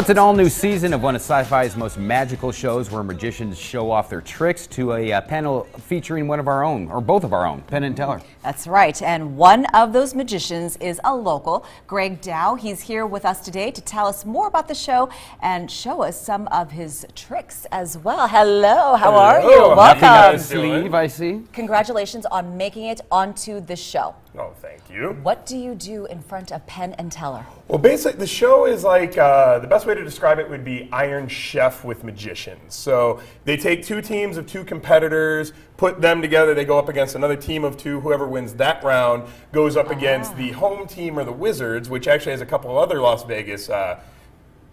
It's an all new season of one of SyFy's most magical shows where magicians show off their tricks to a uh, panel featuring one of our own, or both of our own, Penn and Teller. That's right. And one of those magicians is a local, Greg Dow. He's here with us today to tell us more about the show and show us some of his tricks as well. Hello, how are you? Welcome. guys. doing? Sleeve, I see. Congratulations on making it onto the show. Oh, thank you. What do you do in front of Penn and Teller? Well, basically, the show is like uh, the best way to describe it would be Iron Chef with magicians. So they take two teams of two competitors, put them together. They go up against another team of two. Whoever wins that round goes up against the home team or the Wizards, which actually has a couple of other Las Vegas. Uh,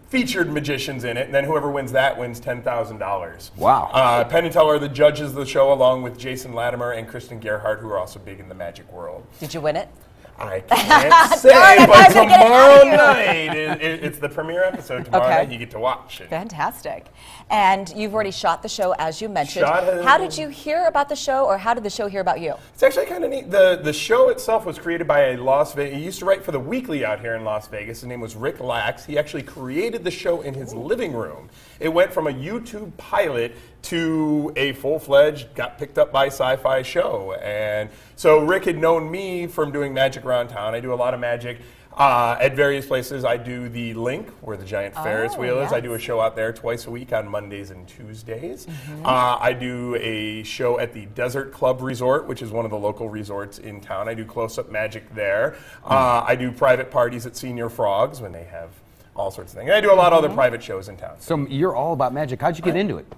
Featured magicians in it, and then whoever wins that wins ten thousand dollars. Wow. Uh, Penn and Teller are the judges of the show, along with Jason Latimer and Christen Gerhart, who are also big in the magic world. Did you win it? I can't say, Darn, but I was gonna get it tomorrow night, it, it- it's the premiere episode. Tomorrow Okay. night, you get to watch it. Fantastic. And you've already shot the show, as you mentioned. Shot. How did you hear about the show, or how did the show hear about you? It's actually kind of neat. The the show itself was created by a Las Vegas. He used to write for the Weekly out here in Las Vegas. His name was Rick Lax. He actually created the show in his living room. It went from a YouTube pilot to a full fledged, got picked up by SyFy show. And so Rick had known me from doing magic around town. I do a lot of magic. Uh, at various places, I do the LINQ, where the giant Ferris Oh, wheel is. I do a show out there twice a week on Mondays and Tuesdays. Uh, I do a show at the Desert Club Resort, which is one of the local resorts in town. I do close up magic there. Uh, I do private parties at Señor Frogs when they have all sorts of things. And I do a lot of other private shows in town. So you're all about magic. How'd you get into it?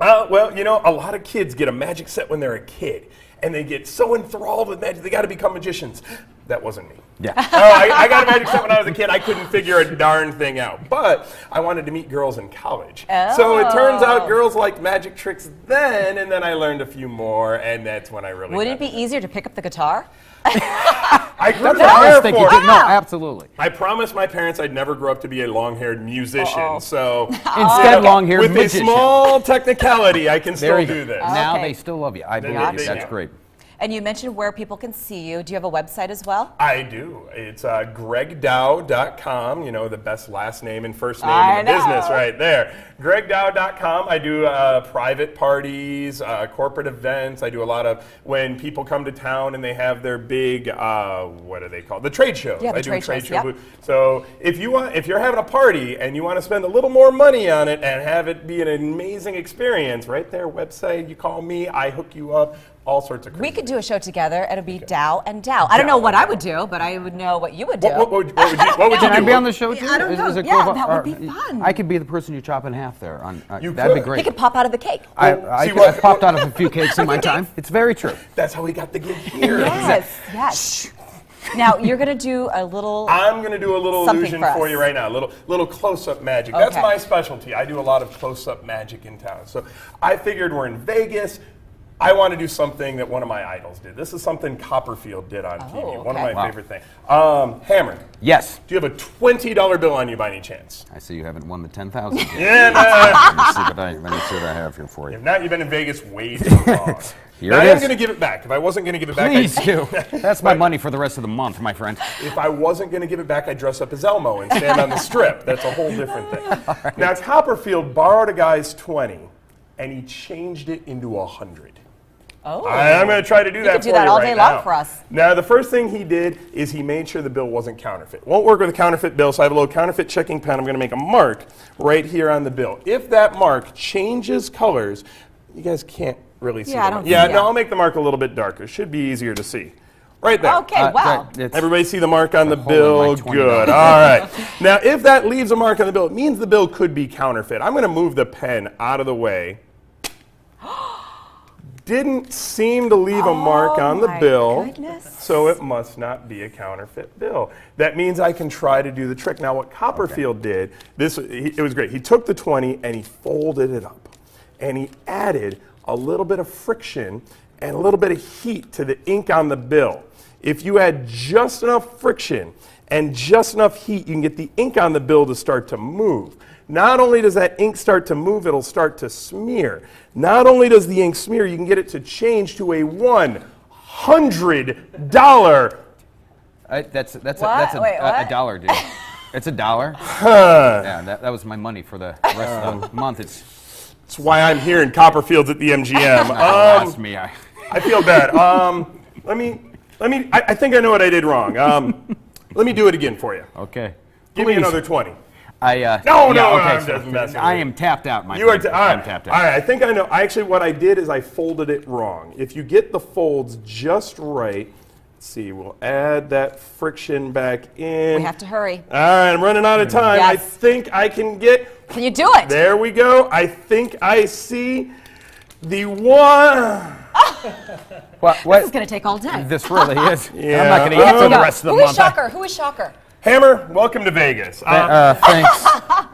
Uh, well, you know, a lot of kids get a magic set when they're a kid, and they get so enthralled with magic, they got to become magicians. That wasn't me. Yeah. Oh, I, I got a magic set when I was a kid. I couldn't figure a darn thing out. But I wanted to meet girls in college. So it turns Oh. out girls liked magic tricks then, and then I learned a few more, and that's when I really. Would it be easier to pick up the guitar? I grew That's what I was up thinking. for No, absolutely. I promised my parents I'd never grow up to be a long-haired musician. Uh-oh. So Instead, long-haired with magician. a small technicality, I can There still do this. Now Okay. they still love you. I believe Gotcha. you. That's great. And you mentioned where people can see you. Do you have a website as well? I do. It's uh, gregdow.com, you know, the best last name and first name I in the business right there. gregdow.com. I do uh, private parties, uh, corporate events. I do a lot of when people come to town and they have their big, uh, what are they called? The trade shows. Yeah, the I do trade trade shows, show yep. So if you want, if you're having a party and you want to spend a little more money on it and have it be an amazing experience, right there, website, you call me, I hook you up, all sorts of We could do a show together. It'll be Dow and Dow. I don't know what I would do, but I would know what you would do. What, what, would- what would you, what would you Can I do? be on the show too? I don't know. is it Yeah, cool? that would be fun. I could be the person you chop in half there. On, uh, You that'd be great. He could pop out of the cake. I, I See, could, what? I've popped out of a few cakes in my time. It's very true. That's how we got the gig here. yes, yes. Now you're gonna do a little. I'm going to do a little illusion for for, you right now, a little, little close-up magic. That's my specialty. I do a lot of close-up magic in town. So I figured we're in Vegas. I want to do something that one of my idols did. This is something Copperfield did on TV. One of Oh, my Wow. favorite things. Um, Hammer, Yes. do you have a $20 bill on you by any chance? I see you haven't won the 10000 yet. Yeah. Let me see what I, let me see what I have here for you. If not, you've been in Vegas way too long. Here now, I am going to give it back. If I wasn't going to give it back, Please I'd, do. That's my money for the rest of the month, my friend. if I wasn't going to give it back, I'd dress up as Elmo and stand on the strip. That's a whole different thing. Now, Copperfield borrowed a guy's 20 and he changed it into a 100. Oh. I, am going to try to do that could do for that you all right day long now. for us. Now, the first thing he did is he made sure the bill wasn't counterfeit. Won't work with a counterfeit bill, so I have a little counterfeit checking pen. I'm going to make a mark right here on the bill. If that mark changes colors, you guys can't really see. Yeah, I don't mark. Yeah, see no. I'll make the mark a little bit darker. Should be easier to see. Right there. Okay, Uh, well. that- Everybody see the mark on the bill? my 20. Good. All right. Now, if that leaves a mark on the bill, it means the bill could be counterfeit. I'm going to move the pen out of the way. Didn't seem to leave a mark oh on the Oh bill, goodness. so it must not be a counterfeit bill. That means I can try to do the trick. Now, what Copperfield did, this he, it was great. He took the 20 and he folded it up, and he added a little bit of friction and a little bit of heat to the ink on the bill. If you add just enough friction and just enough heat, you can get the ink on the bill to start to move. Not only does that ink start to move, it'll start to smear. Not only does the ink smear, you can get it to change to a $100 Uh, that's that's a, that's a, Wait, a- what? a dollar, dude. It's a dollar. Yeah, that, that was my money for the rest of the month. It's That's why I'm here in Copperfields at the MGM. not Um, lost me. I, I feel bad. Um, let me, let me, I, I think I know what I did wrong. Um, let me do it again for you. okay. Give me Please. another 20. I, uh, No, yeah, no, okay, I'm so just messing I with am tapped out, my You are friend. t- all I'm right. tapped out. right, I think I know. I actually, what I did is I folded it wrong. If you get the folds just right, let's see, we'll add that friction back in. We have to hurry. All right, I'm running out of time. I Yes. think I can get. Can you do it? There we go. I think I see the one. What, This is going to take all day. This really is. Yeah. I'm not going to We eat have for the rest of the Who is month. Shocker? Who is Shocker? Hammer, welcome to Vegas. Uh, Uh, thanks.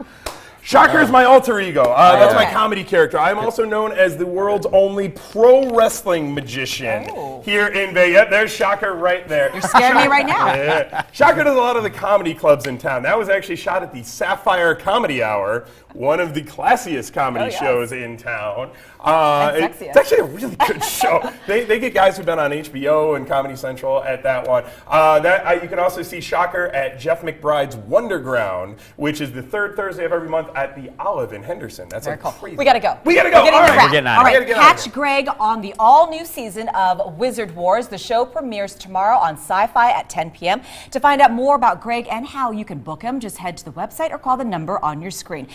Shocker is my alter ego. Uh, that's my comedy character. I'm also known as the world's only pro wrestling magician Oh. here in Vegas. Yep, there's Shocker right there. You're scaring me right now. Yeah. Shocker does a lot of the comedy clubs in town. That was actually shot at the Sapphire Comedy Hour, one of the classiest comedy Oh, yes. shows in town. Uh, And it- sexiest. it's actually a really good show. They, they get guys who've been on HBO and Comedy Central at that one. Uh, that uh, you can also see Shocker at Jeff McBride's Wonderground, which is the third Thursday of every month at the Olive in Henderson. That's Very a cool. crazy. We got to go. We gotta go. We're getting All to right. wrap. We're getting out All of right. here. Gotta get Catch here. Greg on the all-new season of Wizard Wars. The show premieres tomorrow on SyFy at 10 p.m. To find out more about Greg and how you can book him, just head to the website or call the number on your screen.